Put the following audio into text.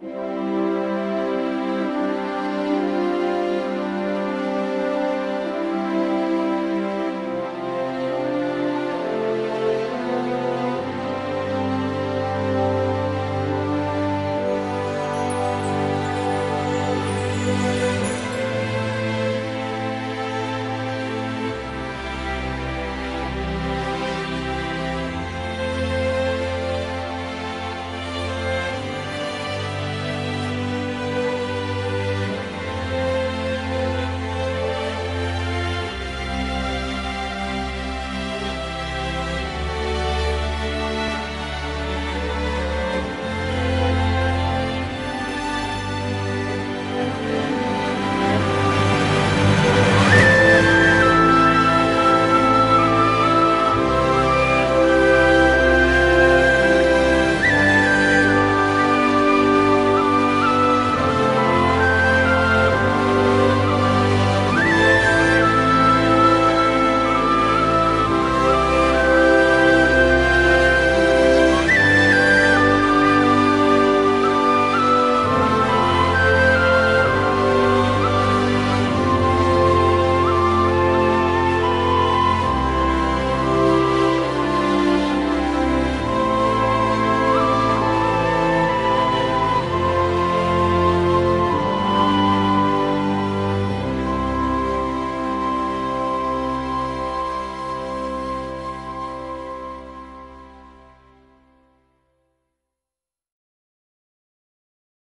Música